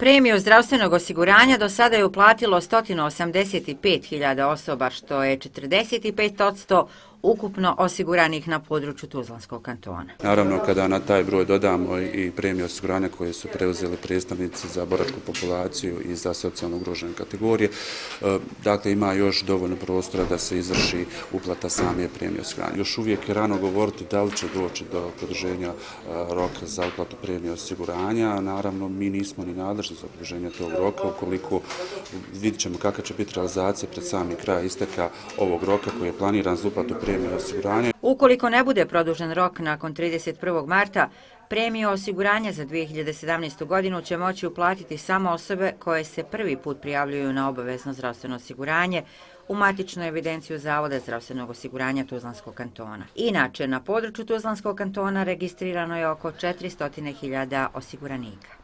Premiju zdravstvenog osiguranja do sada je uplatilo 185.000 osoba, što je 45% ukupno osiguranih na području Tuzlanskog kantona. Naravno, kada na taj broj dodamo i premije osiguranja koje su preuzeli predstavnici za boračku populaciju i za socijalno ugrožene kategorije, e, dakle ima još dovoljno prostora da se izvrši uplata same premije osiguranja. Još uvijek je rano govoriti da li će doći do produženja e, roka za uplatu premije osiguranja. Naravno, mi nismo ni nadležni mogućnost produženje tog roka, ukoliko vidit ćemo kakva će biti realizacija pred sami kraj isteka ovog roka koji je planiran za uplatu premije premije osiguranja. Ukoliko ne bude produžen rok nakon 31. marta, premiju osiguranja za 2017. godinu će moći uplatiti samo osobe koje se prvi put prijavljuju na obavezno zdravstveno osiguranje u matičnu evidenciju Zavoda zdravstvenog osiguranja Tuzlanskog kantona. Inače, na području Tuzlanskog kantona registrirano je oko 400.000 osiguranika.